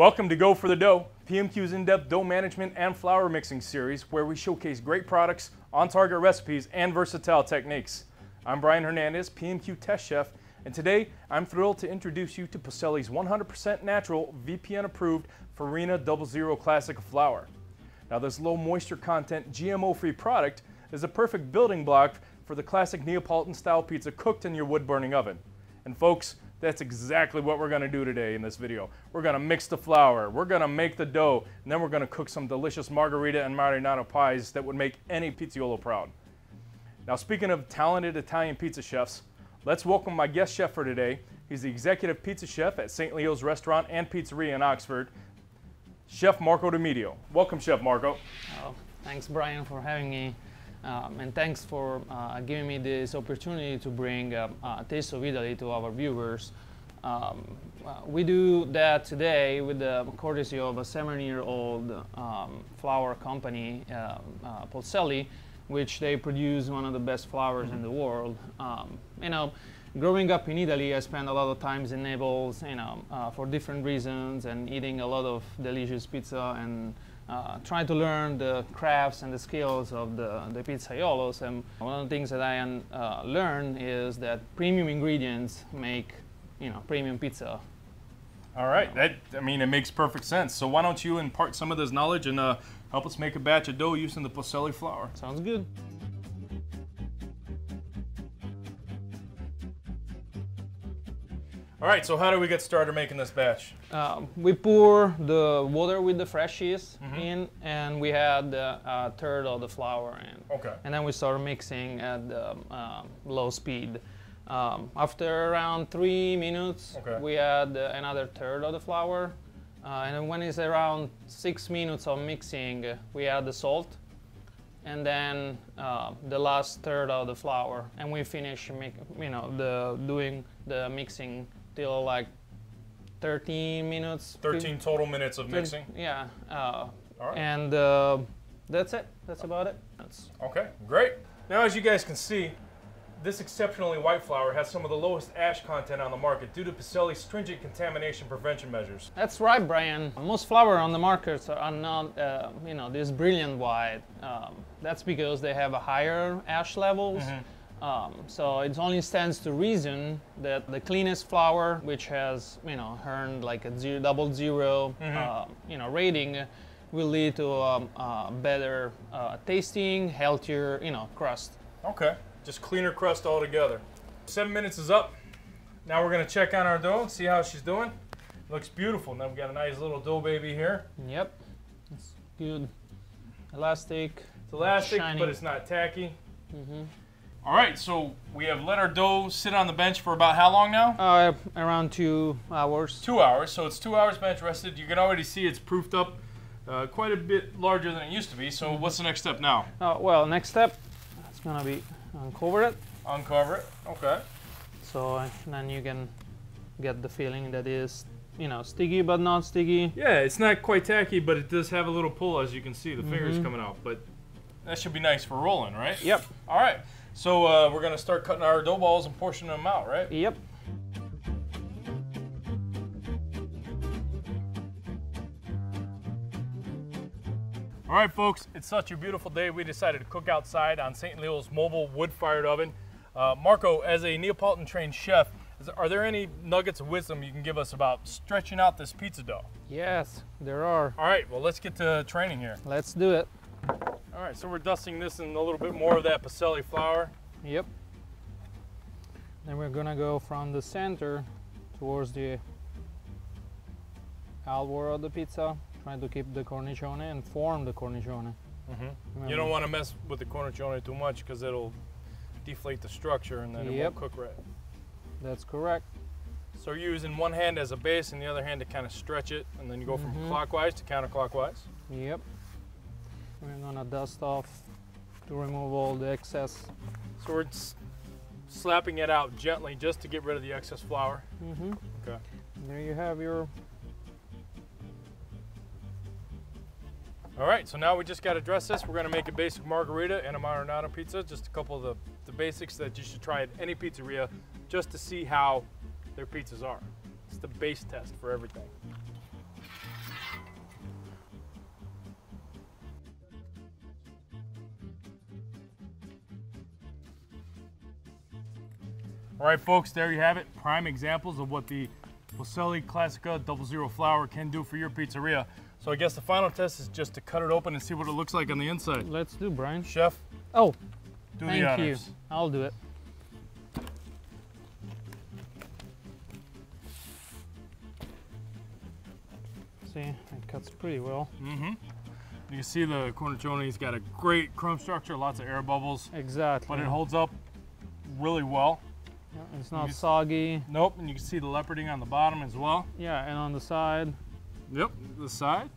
Welcome to Go for the Dough, PMQ's in-depth dough management and flour mixing series where we showcase great products, on-target recipes, and versatile techniques. I'm Brian Hernandez, PMQ test chef, and today I'm thrilled to introduce you to Polselli's 100% natural, VPN approved Farina Double Zero Classic flour. Now this low moisture content, GMO free product is a perfect building block for the classic Neapolitan style pizza cooked in your wood burning oven. And folks, that's exactly what we're gonna do today in this video. We're gonna mix the flour, we're gonna make the dough, and then we're gonna cook some delicious margherita and marinara pies that would make any pizzaiolo proud. Now speaking of talented Italian pizza chefs, let's welcome my guest chef for today. He's the executive pizza chef at St. Leo's Restaurant and Pizzeria in Oxford, Chef Marco D'Emidio. Welcome, Chef Marco. Oh, thanks, Brian, for having me. Um, and thanks for uh, giving me this opportunity to bring uh, a taste of Italy to our viewers. Um, uh, we do that today with the courtesy of a seven-year-old um, flour company, uh, uh, Polselli, which they produce one of the best flours mm -hmm. in the world. Um, you know, growing up in Italy, I spent a lot of times in Naples, you know, uh, for different reasons, and eating a lot of delicious pizza and uh, trying to learn the crafts and the skills of the, the pizzaiolos. And one of the things that I uh, learned is that premium ingredients make, you know, premium pizza. All right, that I mean, it makes perfect sense. So why don't you impart some of this knowledge and uh, help us make a batch of dough using the Polselli flour? Sounds good. All right, so how do we get started making this batch? Uh, we pour the water with the fresh yeast mm -hmm. in, and we add a third of the flour in. Okay. And then we start mixing at uh, low speed. Um, after around three minutes, okay. we add uh, another third of the flour. Uh, and then when it's around six minutes of mixing, we add the salt and then uh, the last third of the flour, and we finish, you know, the doing the mixing till like 13 minutes. 13 total minutes of mixing? Yeah. Uh, And uh, that's it. That's about it. That's okay, great. Now, as you guys can see, this exceptionally white flour has some of the lowest ash content on the market due to Polselli's stringent contamination prevention measures. That's right, Brian. Most flour on the market are not, uh, you know, this brilliant white. Um, that's because they have a higher ash levels. Mm -hmm um, so it only stands to reason that the cleanest flour, which has you know earned like a zero, double zero, mm -hmm. uh, you know rating, will lead to um, uh, better uh, tasting, healthier you know crust. Okay, just cleaner crust altogether. Seven minutes is up. Now we're gonna check on our dough, see how she's doing. Looks beautiful. Now we got a nice little dough baby here. Yep, it's good. Elastic. It's elastic, shiny. but it's not tacky. Mm -hmm. All right, so we have let our dough sit on the bench for about how long now? Uh, around two hours. Two hours, so it's two hours bench rested. You can already see it's proofed up uh, quite a bit larger than it used to be. So what's the next step now? Uh, well, next step, it's gonna be uncover it. Uncover it, okay. So uh, then you can get the feeling that is, you know, sticky but not sticky. Yeah, it's not quite tacky, but it does have a little pull as you can see, the mm -hmm. fingers mm-hmm. coming out. But that should be nice for rolling, right? Yep. All right. So uh, we're going to start cutting our dough balls and portioning them out, right? Yep. All right, folks, it's such a beautiful day. We decided to cook outside on St. Leo's mobile wood-fired oven. Uh, Marco, as a Neapolitan trained chef, is, are there any nuggets of wisdom you can give us about stretching out this pizza dough? Yes, there are. All right, well, let's get to training here. Let's do it. All right, so we're dusting this in a little bit more of that Polselli flour. Yep. Then we're gonna go from the center towards the alveoli of the pizza, trying to keep the cornicione and form the cornicione. Mm -hmm. You don't want to mess with the cornicione too much because it'll deflate the structure and then it won't cook right. That's correct. So you're using one hand as a base and the other hand to kind of stretch it, and then you go from mm -hmm. clockwise to counterclockwise. Yep. We're gonna dust off to remove all the excess. So we're slapping it out gently just to get rid of the excess flour. Mm -hmm. Okay. There you have your. All right, so now we just got to dress this. We're gonna make a basic margherita and a marinara pizza. Just a couple of the, the basics that you should try at any pizzeria just to see how their pizzas are. It's the base test for everything. All right, folks, there you have it. Prime examples of what the Polselli Classica Double Zero flour can do for your pizzeria. So I guess the final test is just to cut it open and see what it looks like on the inside. Let's do, Brian. Chef, Oh, do thank the you. I'll do it. See, it cuts pretty well. Mm-hmm. You can see the cornicione has got a great crumb structure, lots of air bubbles, Exactly. but it holds up really well. Yeah, it's not soggy. Nope, and you can see the leoparding on the bottom as well. Yeah, and on the side, Yep, the side.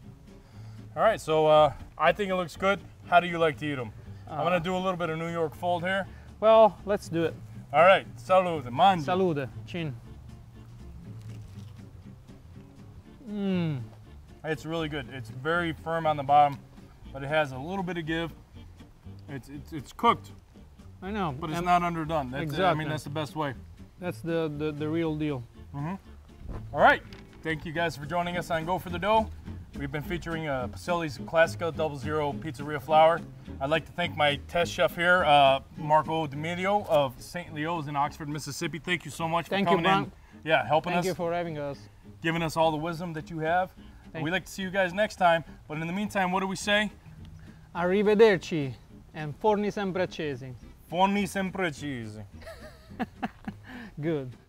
All right, so uh, I think it looks good. How do you like to eat them? I'm Uh, gonna do a little bit of New York fold here. well, let's do it. All right, salud, mangi. Salute, chin. Mmm. It's really good. It's very firm on the bottom, but it has a little bit of give. It's it's, it's cooked, I know, but it's and not underdone. That's, I mean, that's the best way. that's the, the, the real deal. Mhm. All right, thank you guys for joining us on Go for the Dough. We've been featuring uh, Polselli's Classica Double Zero Pizzeria Flour. I'd like to thank my test chef here, uh, Marco D'Emidio of St. Leo's in Oxford, Mississippi. Thank you so much Thank for you, coming in. Bron. Yeah, helping Thank us, Thank you for having us. giving us all the wisdom that you have. Thank We'd like to see you guys next time. But in the meantime, what do we say? Arrivederci and forni sempre accesi. Forni sempre cheese. Good.